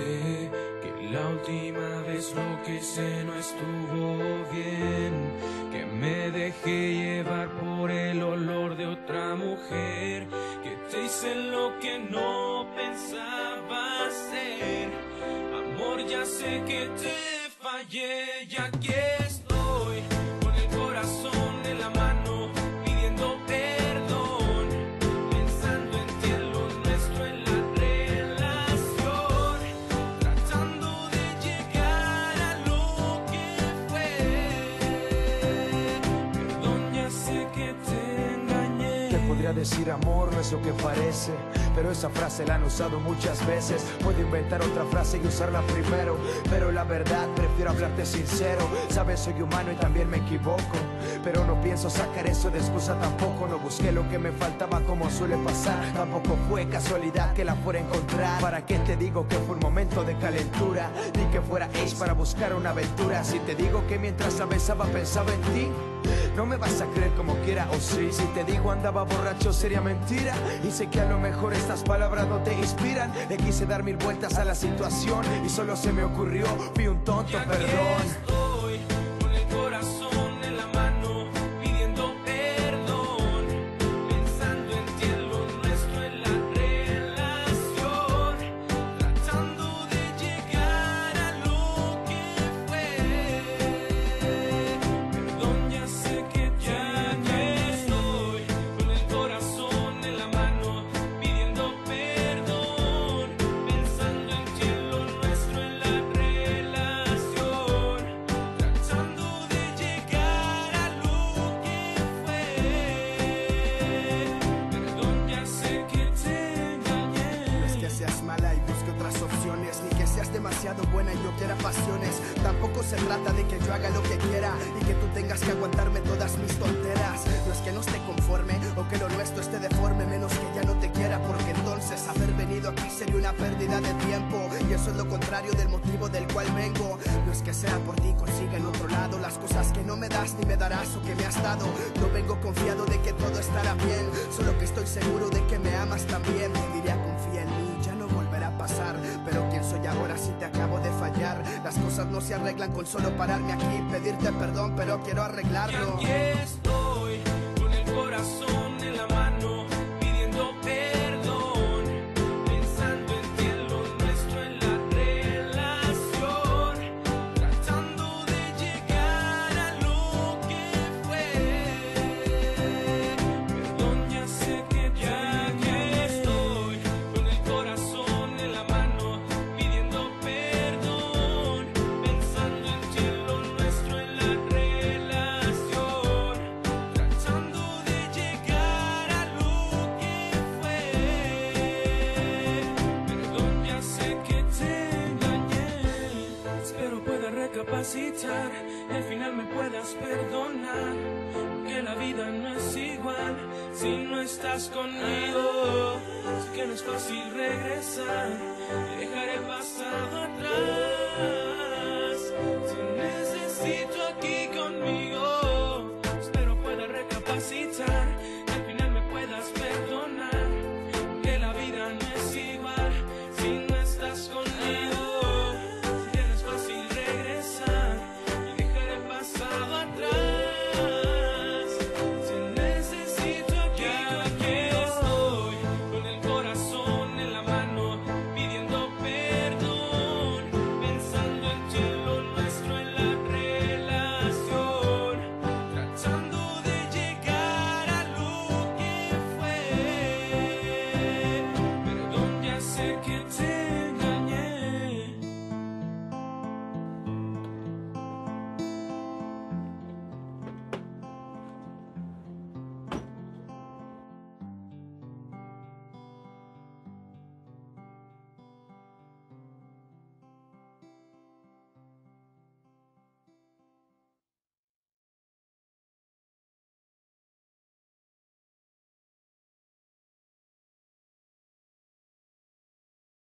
que la última vez lo que hice no estuvo bien, que me dejé llevar por el olor de otra mujer, que te hice lo que no pensaba hacer. Amor, ya sé que te fallé y aquí decir amor, no es lo que parece Pero esa frase la han usado muchas veces. Puedo inventar otra frase y usarla primero Pero la verdad, prefiero hablarte sincero. Sabes, soy humano y también me equivoco Pero no pienso sacar eso de excusa tampoco. No busqué lo que me faltaba como suele pasar. Tampoco fue casualidad que la fuera a encontrar. ¿Para qué te digo que fue un momento de calentura? Ni que fuera Ace para buscar una aventura. Si te digo que mientras la besaba pensaba en ti no me vas a creer como quiera o sí. Si te digo andaba borracho sería mentira. Y sé que a lo mejor estas palabras no te inspiran. Le quise dar mil vueltas a la situación Y solo se me ocurrió, fui un tonto, perdón buena yo quiera pasiones. Tampoco se trata de que yo haga lo que quiera y que tú tengas que aguantarme todas mis tonteras. No es que no esté conforme o que lo nuestro esté deforme, menos que ya no te quiera, porque entonces haber venido aquí sería una pérdida de tiempo. Y eso es lo contrario del motivo del cual vengo. No es que sea por ti, consiga en otro lado las cosas que no me das ni me darás o que me has dado. No vengo confiado de que todo estará bien, solo que estoy seguro de que me amas también. Te diría confía en mí, ya no volverá a pasar. Pero quién soy ahora si te acabo no se arreglan con solo pararme aquí, pedirte perdón, pero quiero Y arreglarlo. aquí estoy con el corazón recapacitar al final me puedas perdonar. Que la vida no es igual si no estás conmigo. Sé que no es fácil regresar dejar el pasado